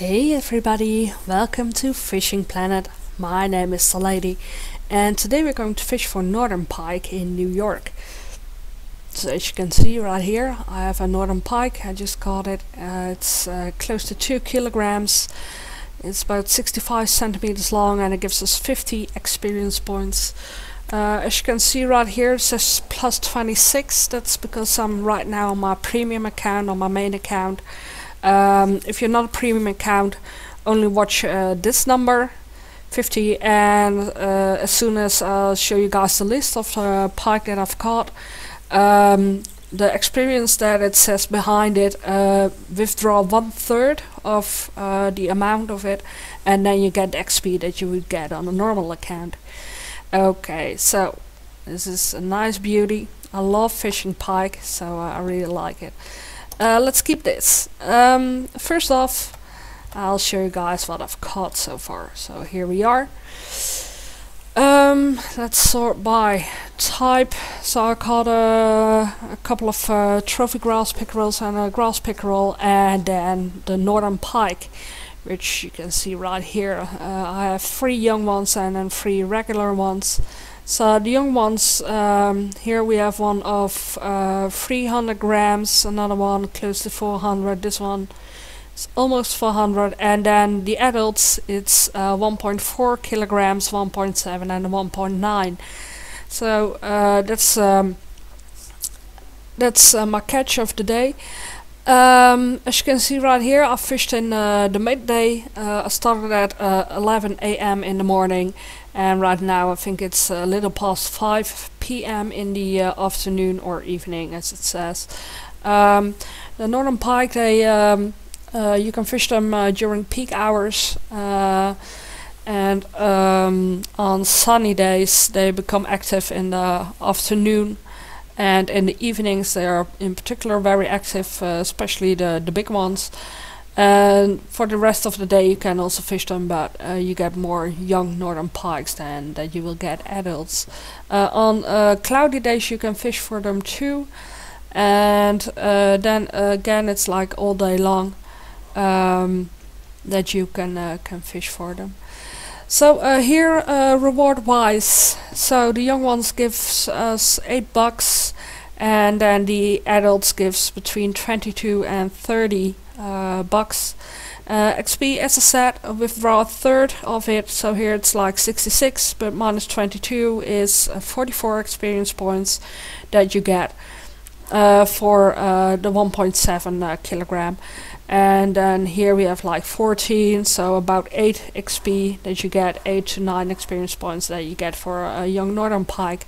Hey everybody, welcome to Fishing Planet. My name is TheLady and today we're going to fish for northern pike in New York. So as you can see right here, I have a northern pike, I just caught it. Uh, it's uh, close to 2 kilograms. It's about 65 centimeters long and it gives us 50 experience points. Uh, as you can see right here it says plus 26, that's because I'm right now on my premium account, on my main account. Um, if you're not a premium account, only watch uh, this number 50 and uh, as soon as I'll show you guys the list of the pike that I've caught um, the experience that it says behind it uh, withdraw one third of uh, the amount of it and then you get the XP that you would get on a normal account. Okay so this is a nice beauty. I love fishing pike so I really like it uh, let's keep this. Um, first off, I'll show you guys what I've caught so far. So here we are. Um, let's sort by type. So I caught a, a couple of uh, trophy grass pickerels and a grass pickerel and then the northern pike which you can see right here. Uh, I have three young ones and then three regular ones. So the young ones, um, here we have one of uh, 300 grams, another one close to 400, this one is almost 400, and then the adults it's uh, 1.4 kilograms, 1.7 and 1.9. So uh, that's um, that's uh, my catch of the day. Um, as you can see right here, I fished in uh, the midday. Uh, I started at uh, 11 a.m. in the morning, and right now I think it's a little past 5 p.m. in the uh, afternoon or evening, as it says. Um, the northern pike, they um, uh, you can fish them uh, during peak hours, and um, on sunny days they become active in the afternoon and in the evenings they are in particular very active, uh, especially the, the big ones. And for the rest of the day you can also fish them, but uh, you get more young northern pikes than that you will get adults. Uh, on uh, cloudy days you can fish for them too, and uh, then again it's like all day long um, that you can uh, can fish for them. So uh, here, uh, reward-wise, so the young ones gives us 8 bucks and then the adults gives between 22 and 30 uh, bucks. Uh, XP, as I said, withdraw a third of it, so here it's like 66, but minus 22 is uh, 44 experience points that you get uh, for the 1.7 kilogram. And then here we have like 14 so about 8 XP that you get 8 to 9 experience points that you get for a young northern pike.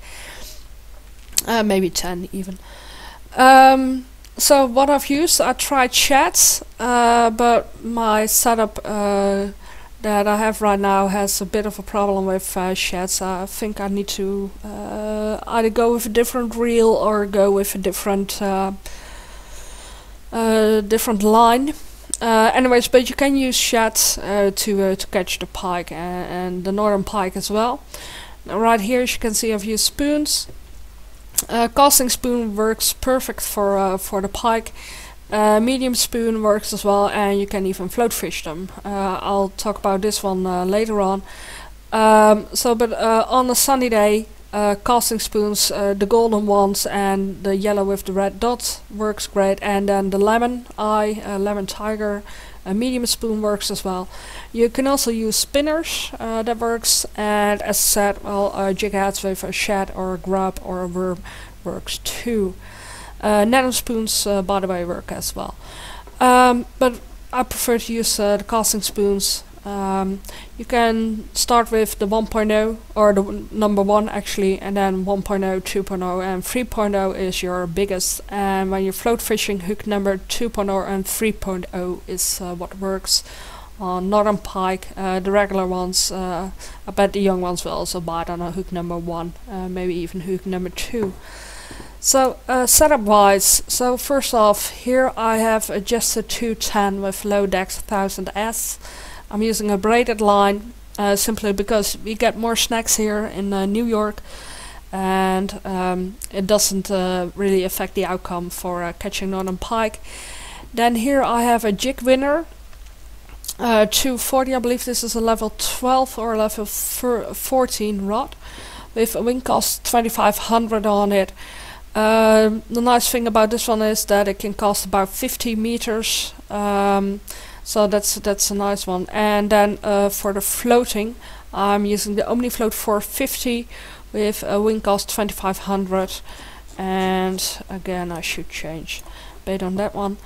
Uh, maybe 10 even. Um, so what I've used I tried shads uh, but my setup uh, that I have right now has a bit of a problem with uh, shads. I think I need to uh, either go with a different reel or go with a different uh, uh, different line. Anyways, but you can use uh, to to catch the pike and, and, the northern pike as well. Now right here, as you can see, I've used spoons. Casting spoon works perfect for for the pike. Uh, medium spoon works as well and you can even float fish them. Uh, I'll talk about this one uh, later on. Um, so but on a sunny day uh, casting spoons, uh, the golden ones and the yellow with the red dots works great and then the lemon eye, uh, lemon tiger, a medium spoon works as well. You can also use spinners, uh, that works and as said, well, uh, jig heads with a shad or a grub or a worm works too. Uh, nano spoons by the way work as well. Um, but I prefer to use the casting spoons um, you can start with the 1.0 or the number 1 actually and then 1.0, 2.0 and 3.0 is your biggest. And when you're float fishing hook number 2.0 and 3.0 is uh, what works on northern pike. Uh, the regular ones uh, I bet the young ones will also bite on a hook number 1 uh, maybe even hook number 2 so uh, setup wise, so first off here I have adjusted to 10 with Lodex 1000S I'm using a braided line uh, simply because we get more snacks here in uh, New York and um, it doesn't uh, really affect the outcome for uh, catching northern pike. Then here I have a jig winner. uh, 240 I believe this is a level 12 or level 14 rod with a Wingcast 2500 on it um, the nice thing about this one is that it can cast about 50 meters um, so that's that's a nice one. And then uh, for the floating I'm using the OmniFloat 450 with a Wingcast 2500 and again I should change bait on that one.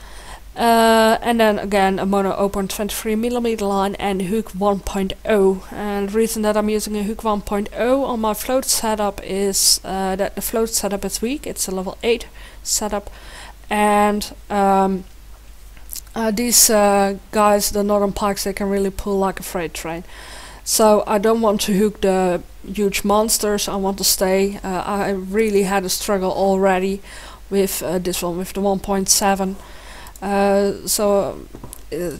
Uh, and then again a mono open 23mm line and hook 1.0 and the reason that I'm using a hook 1.0 on my float setup is uh, that the float setup is weak. It's a level 8 setup. And um, uh, these uh, guys the northern pikes they can really pull like a freight train. So I don't want to hook the huge monsters. I want to stay. Uh, I really had a struggle already with uh, this one with the 1.7 uh, so uh,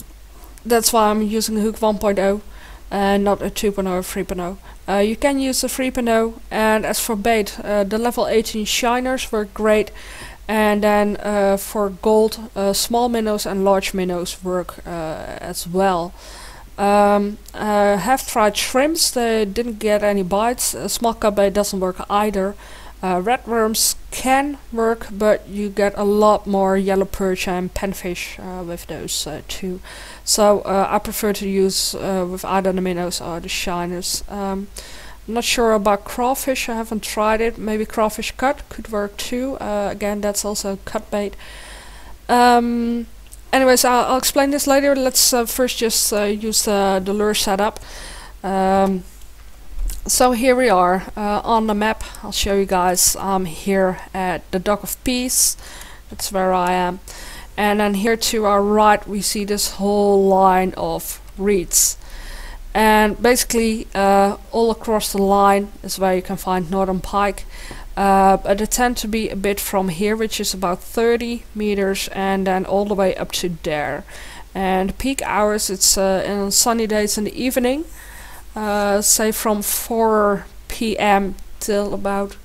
that's why I'm using hook 1.0 and not a 2.0 or 3.0. Uh, you can use the 3.0 and as for bait, the level 18 shiners work great and then uh, for gold, uh, small minnows and large minnows work as well. Um, have tried shrimps, they didn't get any bites, small cutbait doesn't work either. Uh, red worms can work, but you get a lot more yellow perch and panfish uh, with those uh, too. So uh, I prefer to use uh, with either the minnows or the shiners. Um, Not sure about crawfish, I haven't tried it. Maybe crawfish cut could work too. Uh, again, that's also cut bait. Um, anyways, I'll, I'll, explain this later. Let's first just use the lure setup. Um, so here we are uh, on the map. I'll show you guys. I'm here at the Dock of Peace. That's where I am. And then here to our right we see this whole line of reeds. And basically uh, all across the line is where you can find northern pike. Uh, but they tend to be a bit from here, which is about 30 meters, and then all the way up to there. And peak hours, it's uh, on sunny days in the evening uh, say from 4 p.m. till about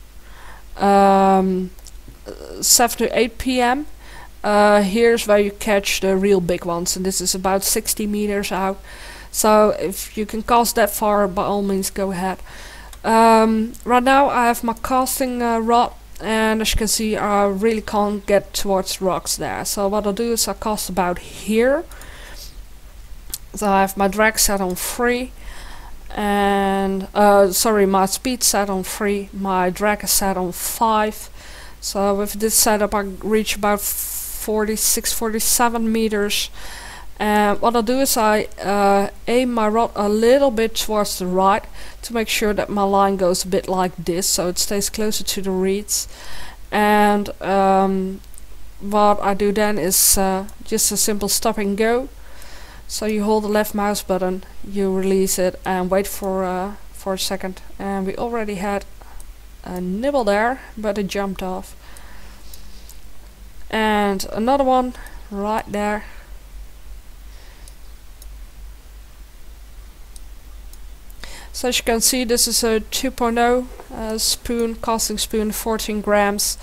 um, 7 to 8 p.m. Uh, here's where you catch the real big ones and this is about 60 meters out so if you can cast that far by all means go ahead. Um, right now I have my casting uh, rod and as you can see I really can't get towards rocks there. So what I'll do is I cast about here. So I have my drag set on 3 and uh, sorry my speed set on 3 my drag is set on 5 so with this setup I reach about 46 47 meters and what I'll do is I uh, aim my rod a little bit towards the right to make sure that my line goes a bit like this so it stays closer to the reeds and um, what I do then is uh, just a simple stop and go so you hold the left mouse button, you release it and wait for uh, for a second. And we already had a nibble there, but it jumped off. And another one right there. So as you can see this is a 2.0 uh, spoon, casting spoon, 14 grams.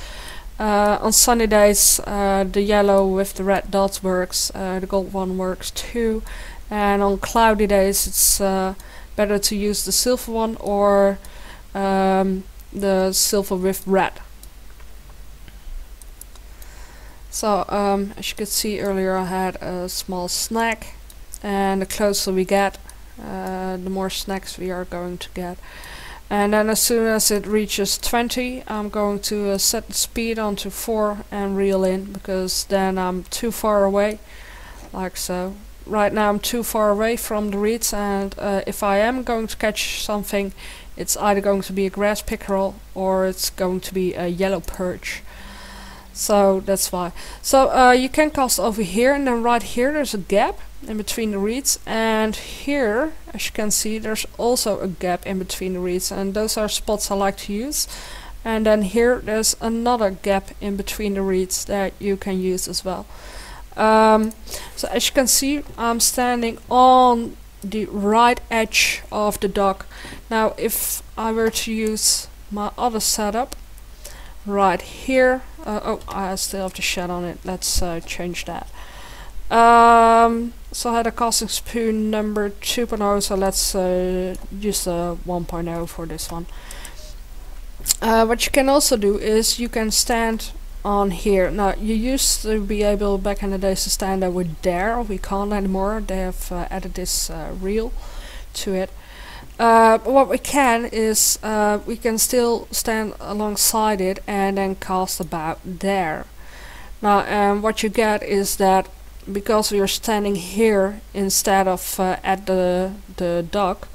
Uh, on sunny days, uh, the yellow with the red dots works, uh, the gold one works too, and on cloudy days it's uh, better to use the silver one or um, the silver with red. So, um, as you could see earlier I had a small snack, and the closer we get, uh, the more snacks we are going to get. And then as soon as it reaches 20 I'm going to uh, set the speed onto 4 and reel in because then I'm too far away. Like so. Right now I'm too far away from the reeds and uh, if I am going to catch something it's either going to be a grass pickerel or it's going to be a yellow perch. So that's why. So uh, you can cast over here and then right here there's a gap in between the reeds. And here as you can see there's also a gap in between the reeds. And those are spots I like to use. And then here there's another gap in between the reeds that you can use as well. Um, so as you can see I'm standing on the right edge of the dock. Now if I were to use my other setup right here uh, oh I still have the shad on it. Let's uh, change that Um, so I had a casting spoon number 2.0, so let's uh, use the 1.0 for this one. Uh, what you can also do is you can stand on here. Now you used to be able back in the days to stand there with there. We can't anymore. They have uh, added this uh, reel to it. Uh, what we can is uh, we can still stand alongside it and then cast about there. Now um, what you get is that because we are standing here instead of uh, at the, the dock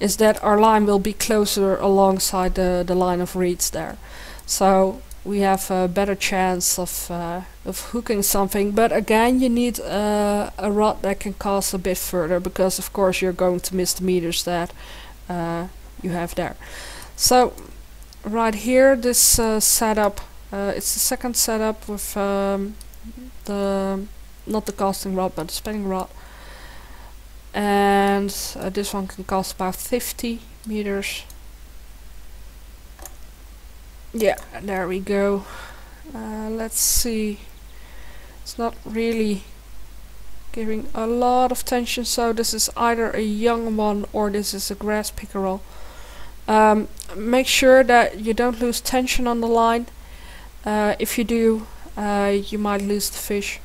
is that our line will be closer alongside the, the line of reeds there. So we have a better chance of, uh, of hooking something but again you need uh, a rod that can cast a bit further because of course you're going to miss the meters that uh, you have there so right here this uh, setup uh, it's the second setup with um, the not the casting rod but the spinning rod. And uh, this one can cast about 50 meters. Yeah. There we go. Uh, let's see. It's not really giving a lot of tension so this is either a young one or this is a grass pickerel. Um, make sure that you don't lose tension on the line. Uh, if you do uh, you might lose the fish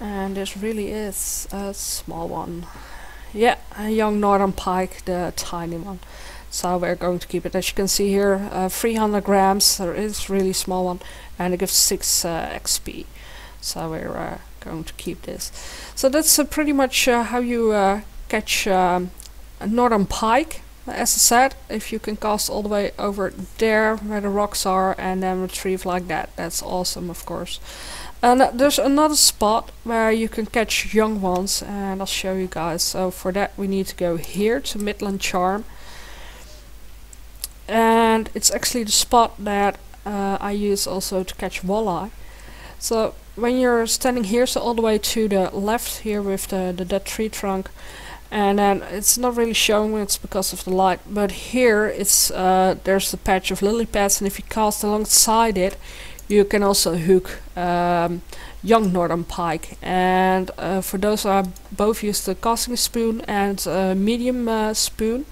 and this really is a small one. Yeah a young northern pike the tiny one. So we're going to keep it. As you can see here uh, 300 grams. There is really small one and it gives 6 uh, XP so we're uh, going to keep this. So that's uh, pretty much uh, how you uh, catch um, a northern pike. As I said if you can cast all the way over there where the rocks are and then retrieve like that that's awesome of course and there's another spot where you can catch young ones and I'll show you guys. So for that we need to go here to Midland Charm. And it's actually the spot that uh, I use also to catch walleye. So when you're standing here, so all the way to the left here with the, the dead tree trunk, and then it's not really showing it's because of the light, but here it's uh, there's the patch of lily pads, and if you cast alongside it, you can also hook um, young northern pike. And uh, for those I both use the casting spoon and medium uh, spoon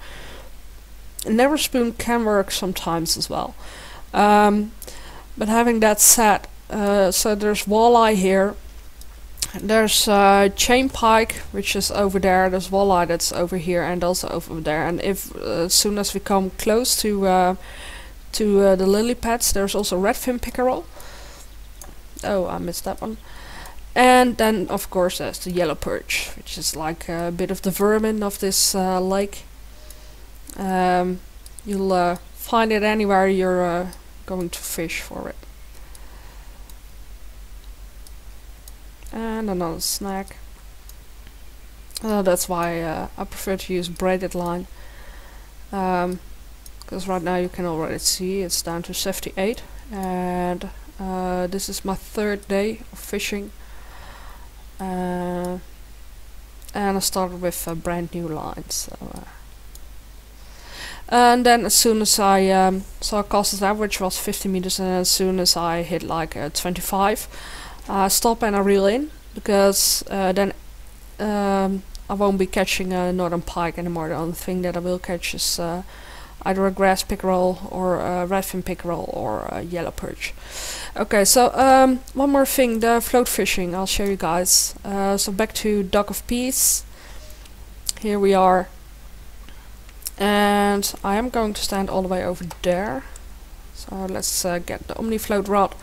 nano spoon can work sometimes as well. Um, but having that said, uh, so there's walleye here. There's uh, chain pike, which is over there. There's walleye that's over here and also over there. And if uh, as soon as we come close to uh, to uh, the lily pads, there's also redfin pickerel. Oh, I missed that one. And then, of course, there's the yellow perch, which is like a bit of the vermin of this uh, lake. Um, you'll uh, find it anywhere you're uh, going to fish for it. And another snack. Uh, that's why uh, I prefer to use braided line. Because right now you can already see it's down to 78. And uh, this is my third day of fishing. Uh, and I started with a brand new line. So and then as soon as I um, so I casted average was 50 meters and as soon as I hit like uh, 25 I stop and I reel in because uh, then um, I won't be catching a northern pike anymore the only thing that I will catch is uh, either a grass pickerel or a redfin pickerel or a yellow perch. Okay so um, one more thing the float fishing I'll show you guys. Uh, so back to Dock of Peace. Here we are. And I am going to stand all the way over there. So let's uh, get the OmniFloat rod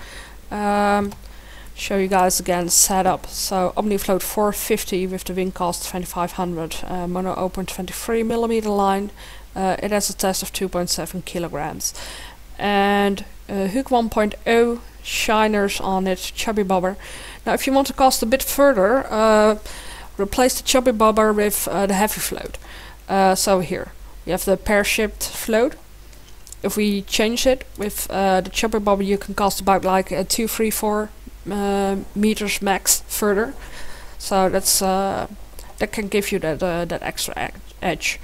um, show you guys again setup so OmniFloat 450 with the Wingcast 2500 uh, mono open 23 millimeter line uh, it has a test of 2.7 kilograms and uh, hook 1.0 shiners on it chubby bobber now if you want to cast a bit further uh, replace the chubby bobber with uh, the heavy float so here you have the pear-shaped float. If we change it with uh, the Chubby bobber, you can cast about like uh, two, three, four uh, meters max further. So that's uh, that can give you that uh, that extra edge.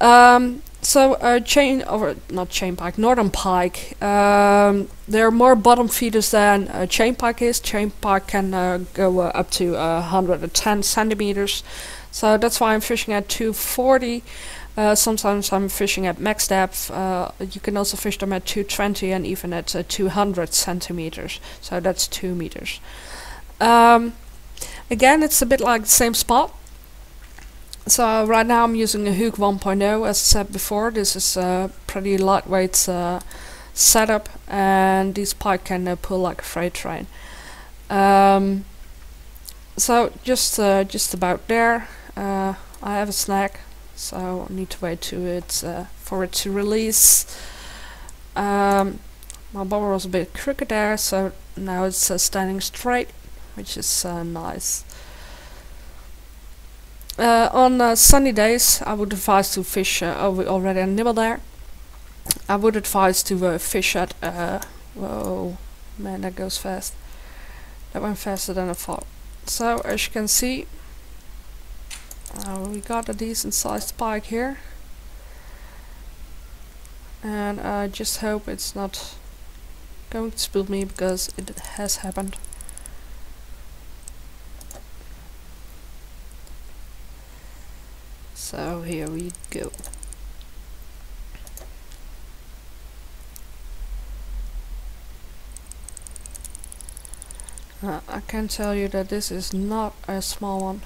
Um, so uh, chain or not chain pike, northern pike. Um, they're more bottom feeders than uh, chain pike is. Chain pike can uh, go uh, up to 110 centimeters, so that's why I'm fishing at 240. Uh, sometimes I'm fishing at max depth. Uh, you can also fish them at 220 and even at 200 centimeters. So that's 2 meters. Um, again, it's a bit like the same spot. So right now I'm using a Hook 1.0 as I said before. This is a pretty lightweight uh, setup and this pike can uh, pull like a freight train. Um, so just uh, just about there. Uh, I have a snack, so I need to wait to it uh, for it to release. Um, my bobber was a bit crooked there, so now it's uh, standing straight, which is nice. Uh, on uh, sunny days, I would advise to fish. Uh, we already nibble there. I would advise to uh, fish at. Uh, whoa, man, that goes fast. That went faster than I thought. So, as you can see, uh, we got a decent sized pike here. And I just hope it's not going to spill me because it has happened. So here we go. Uh, I can tell you that this is not a small one.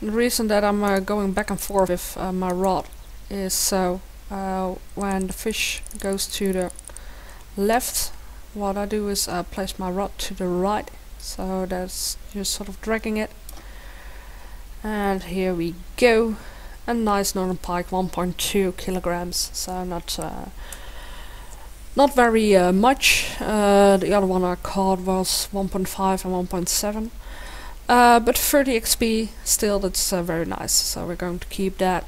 The reason that I'm uh, going back and forth with uh, my rod is so uh, when the fish goes to the left what I do is I place my rod to the right so that's just sort of dragging it and here we go. A nice northern pike 1.2 kilograms so not uh, not very uh, much. Uh, the other one I caught was 1.5 and 1.7 uh, but 30 XP still that's uh, very nice so we're going to keep that.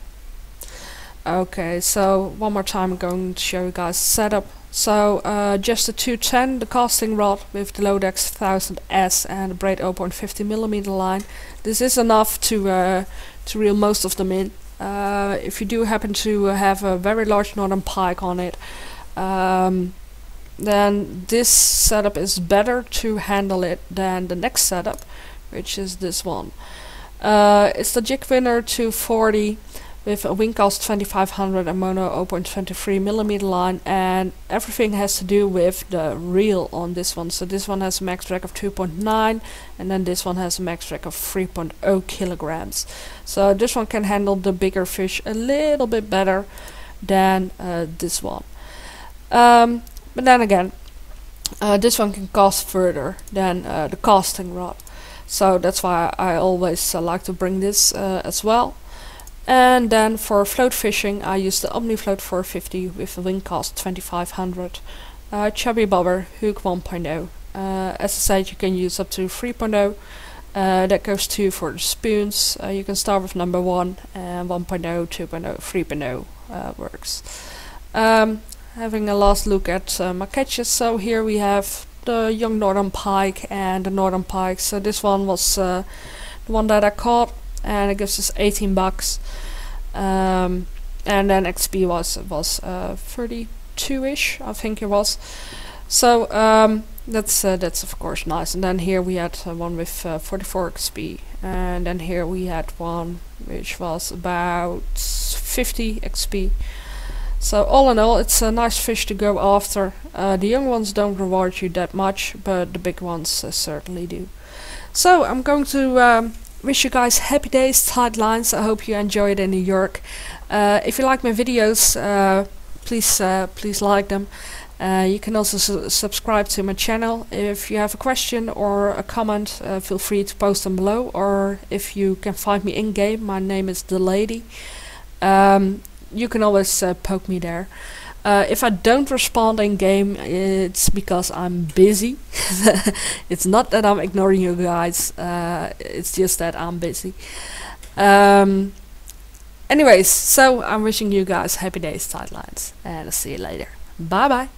Okay so one more time I'm going to show you guys setup so uh, just the 210, the casting rod with the Lodex 1000S and a braid 0.50 millimeter line. This is enough to uh, to reel most of them in. Uh, if you do happen to have a very large northern pike on it, um, then this setup is better to handle it than the next setup, which is this one. Uh, it's the Jig Winner 240 with a Wingcast 2500 and mono 0.23 millimeter line and everything has to do with the reel on this one. So this one has a max drag of 2.9 and then this one has a max drag of 3.0 kilograms. So this one can handle the bigger fish a little bit better than uh, this one. Um, but then again uh, this one can cast further than uh, the casting rod. So that's why I always uh, like to bring this uh, as well and then for float fishing I use the OmniFloat 450 with a Wingcast 2500. Uh, chubby bobber, Hook 1.0. Uh, as I said you can use up to 3.0. Uh, that goes to for the spoons. Uh, you can start with number 1 and 1.0, 2.0, 3.0 uh, works. Um, having a last look at uh, my catches. So here we have the young northern pike and the northern pike. So this one was uh, the one that I caught and it gives us 18 bucks. Um, and then XP was was uh, 32ish, I think it was. So um, that's uh, that's of course nice. And then here we had uh, one with uh, 44 XP, and then here we had one which was about 50 XP. So all in all, it's a nice fish to go after. Uh, the young ones don't reward you that much, but the big ones uh, certainly do. So I'm going to um, wish you guys happy days, tight lines. I hope you enjoyed in New York. Uh, if you like my videos, uh, please uh, please like them. Uh, you can also su subscribe to my channel. If you have a question or a comment, uh, feel free to post them below. Or if you can find me in game, my name is the lady. Um, you can always poke me there. Uh, if I don't respond in game, it's because I'm busy. it's not that I'm ignoring you guys. Uh, it's just that I'm busy. Um, anyways, so I'm wishing you guys happy days, sidelines, and I'll see you later. Bye bye.